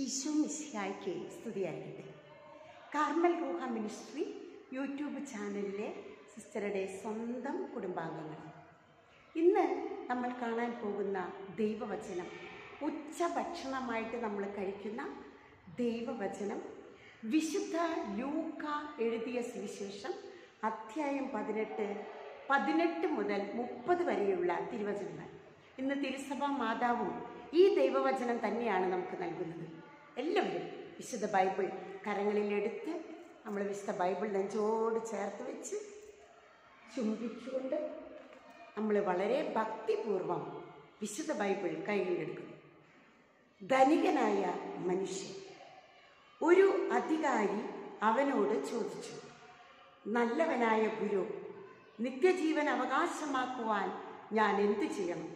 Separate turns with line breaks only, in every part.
ഈശോ മിശിഹായ്ക്ക് സ്തുതിയായിരിക്കട്ടെ. കാർമൽ റൂഹ മിനിസ്ട്രി യൂട്യൂബ് ചാനലിലെ സിസ്റ്ററുടെ സ്വന്തം കുടുംബാംഗങ്ങൾ. ഇന്ന് നമ്മൾ കാണാൻ പോകുന്ന ദൈവവചനം ഉച്ചഭക്ഷണമായിട്ട് നമ്മൾ കഴിക്കുന്ന ദൈവവചനം വിശുദ്ധ ലൂക്ക എഴുതിയ സുവിശേഷം അധ്യായം പതിനെട്ട് പതിനെട്ട് മുതൽ മുപ്പത് വരെയുള്ള തിരുവചനങ്ങൾ. ഇന്ന് തിരുസഭാ മാതാവും ഈ ദൈവവചനം തന്നെയാണ് നമുക്ക് നൽകുന്നത്. എല്ലാവരും വിശുദ്ധ ബൈബിൾ കരങ്ങളിലെടുത്ത് നമ്മൾ വിശുദ്ധ ബൈബിൾ നെഞ്ചോട് ചേർത്ത് വെച്ച് ചുംബിച്ചുകൊണ്ട് നമ്മൾ വളരെ ഭക്തിപൂർവം വിശുദ്ധ ബൈബിൾ കയ്യിലെടുക്കുന്നു. ധനികനായ മനുഷ്യൻ ഒരു അധികാരി അവനോട് ചോദിച്ചു നല്ലവനായ ഗുരു നിത്യജീവൻ അവകാശമാക്കുവാൻ ഞാൻ എന്തു ചെയ്യണം?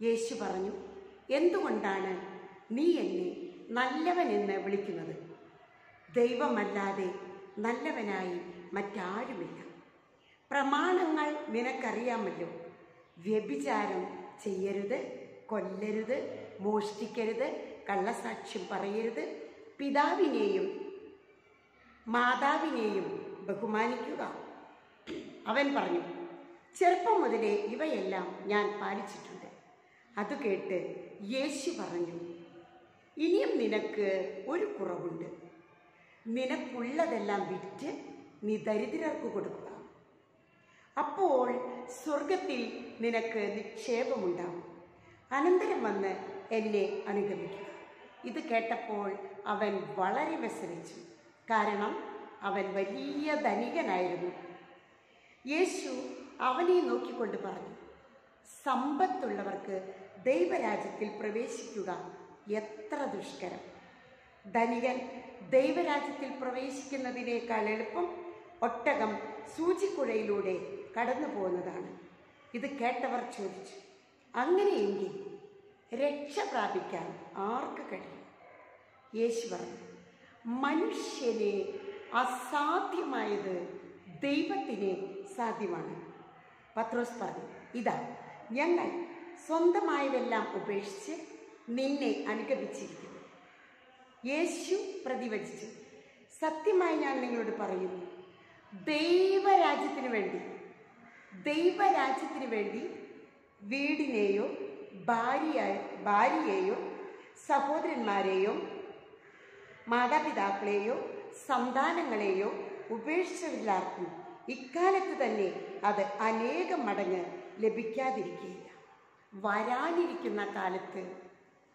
യേശു പറഞ്ഞു എന്തുകൊണ്ടാണ് നീ എന്നെ നല്ലവനെന്ന് വിളിക്കുന്നത്. ദൈവമല്ലാതെ നല്ലവനായി മറ്റാരുമില്ല. പ്രമാണങ്ങൾ നിനക്കറിയാമല്ലോ. വ്യഭിചാരം ചെയ്യരുത് കൊല്ലരുത് മോഷ്ടിക്കരുത് കള്ളസാക്ഷ്യം പറയരുത്. പിതാവിനെയും മാതാവിനെയും ബഹുമാനിക്കുക. അവൻ പറഞ്ഞു ചെറുപ്പം മുതലേ ഇവയെല്ലാം ഞാൻ പാലിച്ചിട്ടുണ്ട്. അത് കേട്ട് യേശു പറഞ്ഞു ഇനിയും നിനക്ക് ഒരു കുറവുണ്ട്. നിനക്കുള്ളതെല്ലാം വിറ്റ് നീ ദരിദ്രർക്ക് കൊടുക്കുക. അപ്പോൾ സ്വർഗത്തിൽ നിനക്ക് നിക്ഷേപമുണ്ടാവും. അനന്തരം വന്ന് എന്നെ അനുഗമിക്കുക. ഇത് കേട്ടപ്പോൾ അവൻ വളരെ വിസരിച്ചു കാരണം അവൻ വലിയ ധനികനായിരുന്നു. യേശു അവനെ നോക്കിക്കൊണ്ട് പറഞ്ഞു സമ്പത്തുള്ളവർക്ക് ദൈവരാജ്യത്തിൽ പ്രവേശിക്കുക എത്ര ദുഷ്കരം. ധനികൻ ദൈവരാജ്യത്തിൽ പ്രവേശിക്കുന്നതിനേക്കാൾ എളുപ്പം ഒട്ടകം സൂചിക്കുഴയിലൂടെ കടന്നു പോകുന്നതാണ്. ഇത് കേട്ടവർ ചോദിച്ചു അങ്ങനെയെങ്കിൽ രക്ഷ പ്രാപിക്കാൻ ആർക്ക് കഴിയും? യേശു പറഞ്ഞു മനുഷ്യനെ അസാധ്യമായത് ദൈവത്തിന് സാധ്യമാണ്. പത്രോസ് പറഞ്ഞു ഇതാ ഞങ്ങൾ സ്വന്തമായതെല്ലാം ഉപേക്ഷിച്ച് നിന്നെ അനുഗമിച്ചിരിക്കുന്നു. യേശു പ്രതിവചിച്ചു. സത്യമായി ഞാൻ നിങ്ങളോട് പറയുന്നു. ദൈവരാജ്യത്തിന് വേണ്ടി ദൈവരാജ്യത്തിന് വേണ്ടി വീടിനെയോ ഭാര്യ ഭാര്യയെയോ സഹോദരന്മാരെയോ മാതാപിതാക്കളെയോ സന്താനങ്ങളെയോ ഉപേക്ഷിച്ചവരിലാർക്കും ഇക്കാലത്ത് തന്നെ അത് അനേകം മടങ്ങ് ലഭിക്കാതിരിക്കുകയില്ല. വരാനിരിക്കുന്ന കാലത്ത്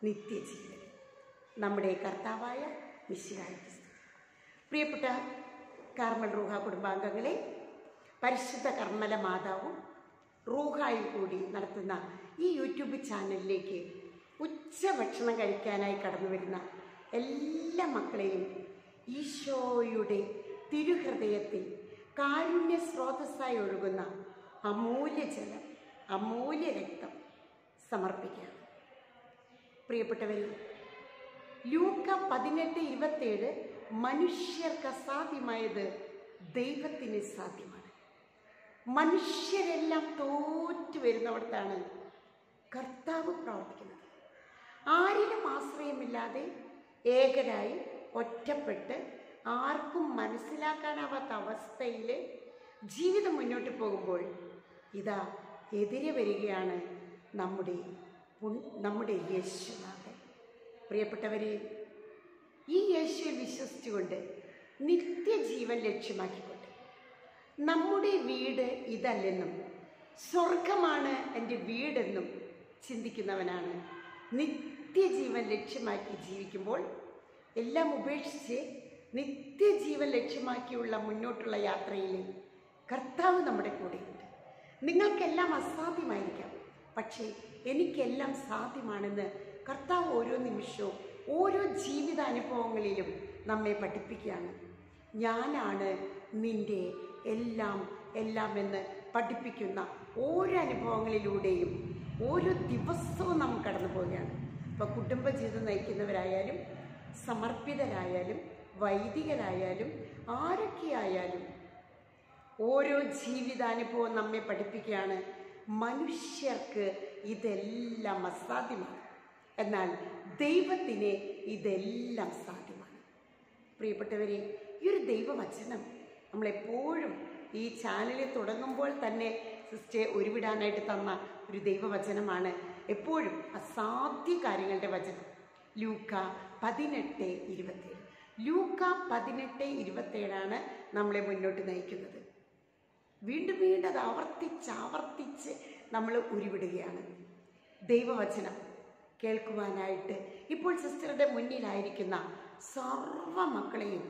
നിത്യജീവൻ. നമ്മുടെ കർത്താവായ മിശിഹായ്ക്ക് പ്രിയപ്പെട്ട കാർമൽ റൂഹ കുടുംബാംഗങ്ങളെ പരിശുദ്ധ കർമ്മല മാതാവും റൂഹായും കൂടി നടത്തുന്ന ഈ യൂട്യൂബ് ചാനലിലേക്ക് ഉച്ചഭക്ഷണം കഴിക്കാനായി കടന്നു വരുന്ന എല്ലാ മക്കളെയും ഈശോയുടെ തിരുഹൃദയത്തിൽ കാരുണ്യ സ്രോതസ്സായി ഒഴുകുന്ന അമൂല്യ ജലം അമൂല്യ രക്തം സമർപ്പിക്കാം. പ്രിയപ്പെട്ടവരെ ലൂക്ക പതിനെട്ട് ഇരുപത്തേഴ് മനുഷ്യർക്ക് അസാധ്യമായത് ദൈവത്തിന് സാധ്യമാണ്. മനുഷ്യരെല്ലാം തോറ്റു വരുന്നവിടത്താണ് കർത്താവ് പ്രവർത്തിക്കുന്നത്. ആരിലും ആശ്രയമില്ലാതെ ഏകരായി ഒറ്റപ്പെട്ട് ആർക്കും മനസ്സിലാക്കാനാവാത്ത അവസ്ഥയിൽ ജീവിതം മുന്നോട്ട് പോകുമ്പോൾ ഇതാ എതിരെ വരികയാണ് നമ്മുടെ നമ്മുടെ യേശുനാഥൻ പ്രിയപ്പെട്ടവരെ ഈ യേശുവിൽ വിശ്വസിച്ചുകൊണ്ട് നിത്യജീവൻ ലക്ഷ്യമാക്കിക്കൊണ്ട് നമ്മുടെ വീട് ഇതല്ലെന്നും സ്വർഗമാണ് എന്റെ വീടെന്നും ചിന്തിക്കുന്നവനാണ് നിത്യജീവൻ ലക്ഷ്യമാക്കി ജീവിക്കുമ്പോൾ എല്ലാം ഉപേക്ഷിച്ച് നിത്യജീവൻ ലക്ഷ്യമാക്കിയുള്ള മുന്നോട്ടുള്ള യാത്രയിൽ കർത്താവ് നമ്മുടെ കൂടെയുണ്ട്. നിങ്ങൾക്കെല്ലാം അസാധ്യമായിരിക്കാം. പക്ഷേ എനിക്കെല്ലാം സാധ്യമാണെന്ന് കർത്താവ് ഓരോ നിമിഷവും ഓരോ ജീവിതാനുഭവങ്ങളിലും നമ്മെ പഠിപ്പിക്കുകയാണ്. ഞാനാണ് നിന്റെ എല്ലാം എല്ലാം എന്ന് പഠിപ്പിക്കുന്ന ഓരോ അനുഭവങ്ങളിലൂടെയും ഓരോ ദിവസവും നാം കടന്നു പോവുകയാണ്. ഇപ്പോൾ കുടുംബജീവിതം നയിക്കുന്നവരായാലും സമർപ്പിതരായാലും വൈദികരായാലും ആരൊക്കെയായാലും ഓരോ ജീവിതാനുഭവം നമ്മെ പഠിപ്പിക്കുകയാണ്. മനുഷ്യർക്ക് ഇതെല്ലാം അസാധ്യമാണ്. എന്നാൽ ദൈവത്തിന് ഇതെല്ലാം സാധ്യമാണ്. പ്രിയപ്പെട്ടവരെ ഈ ഒരു ദൈവവചനം നമ്മളെപ്പോഴും ഈ ചാനലിൽ തുടങ്ങുമ്പോൾ തന്നെ സിസ്റ്റേ ഒരുവിടാനായിട്ട് തന്ന ഒരു ദൈവവചനമാണ് എപ്പോഴും അസാധ്യ കാര്യങ്ങളുടെ വചനം. ലൂക്ക പതിനെട്ട് ഇരുപത്തേഴ്. ലൂക്ക പതിനെട്ട് ഇരുപത്തേഴാണ് നമ്മളെ മുന്നോട്ട് നയിക്കുന്നത്. വീണ്ടും വീണ്ടും അത് ആവർത്തിച്ച് ആവർത്തിച്ച് നമ്മൾ ഉരുവിടുകയാണ്. ദൈവവചനം കേൾക്കുവാനായിട്ട് ഇപ്പോൾ സിസ്റ്ററുടെ മുന്നിലായിരിക്കുന്ന സർവ മക്കളെയും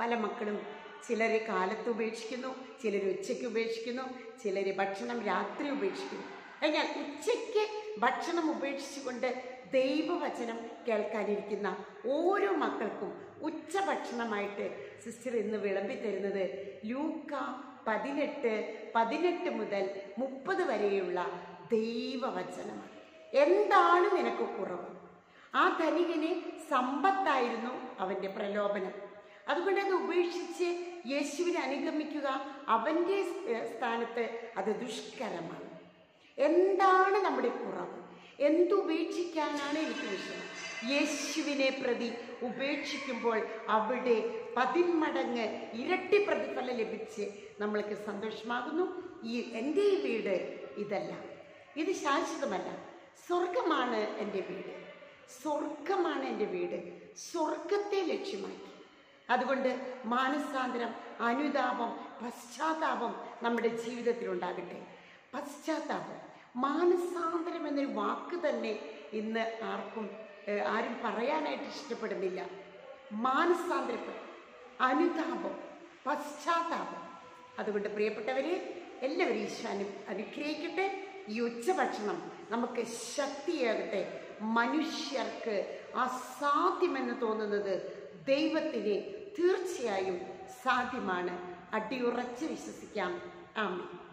പല മക്കളും ചിലരെ കാലത്ത് ഉപേക്ഷിക്കുന്നു ചിലർ ഉച്ചയ്ക്ക് ഉപേക്ഷിക്കുന്നു ചിലർ ഭക്ഷണം രാത്രി ഉപേക്ഷിക്കുന്നു. എന്നാൽ ഉച്ചയ്ക്ക് ഭക്ഷണം ഉപേക്ഷിച്ചുകൊണ്ട് ദൈവവചനം കേൾക്കാനിരിക്കുന്ന ഓരോ മക്കൾക്കും ഉച്ചഭക്ഷണമായിട്ട് സിസ്റ്റർ ഇന്ന് വിളമ്പി തരുന്നത് ലൂക്ക പതിനെട്ട് പതിനെട്ട് മുതൽ മുപ്പത് വരെയുള്ള ദൈവവചനമാണ്. എന്താണ് നിനക്ക് കുറവ് ആ ധനികന് സമ്പത്തായിരുന്നു അവന്റെ പ്രലോഭനം. അതുകൊണ്ട് അത് ഉപേക്ഷിച്ച് യേശുവിനെ അനുഗമിക്കുക അവന്റെ സ്ഥാനത്ത് അത് ദുഷ്കരമാണ്. എന്താണ് നമ്മുടെ കുറവ് എന്തുപേക്ഷിക്കാനാണ് എനിക്ക് വിഷയം യേശുവിനെ പ്രതി ഉപേക്ഷിക്കുമ്പോൾ അവിടെ പതിന്മടങ്ങ് ഇരട്ടി പ്രതിഫലം ലഭിച്ച് നമ്മൾക്ക് സന്തോഷമാകുന്നു. ഈ എന്റെ വീട് ഇതല്ല. ഇത് ശാശ്വതമല്ല. സ്വർഗമാണ് എന്റെ വീട്. സ്വർഗമാണ് എന്റെ വീട്. സ്വർഗത്തെ ലക്ഷ്യമാക്കി. അതുകൊണ്ട് മാനസാന്തരം അനുതാപം പശ്ചാത്താപം നമ്മുടെ ജീവിതത്തിൽ ഉണ്ടാകട്ടെ. പശ്ചാത്താപം മാനസാന്തരം എന്നൊരു വാക്ക് തന്നെ ഇന്ന് ആർക്കും ആരും പറയാനായിട്ട് ഇഷ്ടപ്പെടുന്നില്ല. മാനസാന്തരപ്പെടും അനുതാപം പശ്ചാത്താപം. അതുകൊണ്ട് പ്രിയപ്പെട്ടവരെ എല്ലാവരും ഈശാനും അനു അനുഗ്രഹിക്കട്ടെ. ഈ ഉച്ചഭക്ഷണം നമുക്ക് ശക്തിയാകട്ടെ. മനുഷ്യർക്ക് അസാധ്യമെന്ന് തോന്നുന്നത് ദൈവത്തിന് തീർച്ചയായും സാധ്യമാണ്. അടിയുറച്ച് വിശ്വസിക്കാം. ആമേ